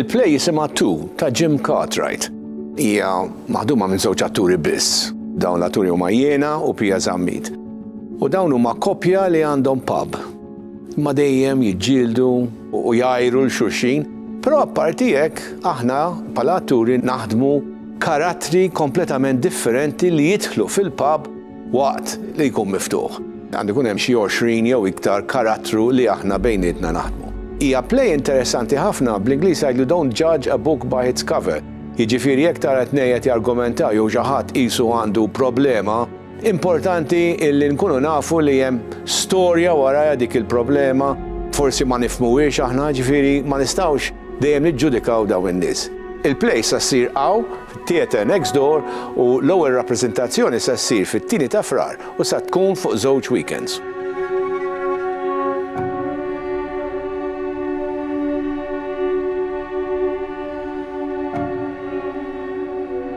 Il-play jisimha Tu ta' Jim Cartwright. Hija maħduma minn żewġ atturi biss. Dawn l-atturi huma jiena u Pia Zammit. U dawn huma koppja li għandhom pub. Imma dejjem jiġġieldu u jgħajru 'l xulxin, però apparti hekk aħna bħala atturi naħdmu karattri kompletament differenti li jidħlu fil-pub waqt li jkun miftuħ. Għandu jkun hemm xi għoxrin jew iktar karattru li aħna bejnietna naħdmu. Hija play interessanti ħafna, bl-Ingliż jgħidlu don't judge a book by its cover, jiġifieri jekk tara tnejn qed jargumentaw jew xi ħadd qisu għandu problema, Importanti illi nkunu nafu li hemm storja warajha dik il-problema, forsi ma nifhmuhiex aħna, ġifieri ma nistgħux dejjem niġġudikaw dawn in-nies. Il-play sa ssir hawn f'Theatre Next Door u l-ewwel rappreżentazzjoni sa ssir fit-tieni ta' Frar u sa tkun fuq żewġ weekends.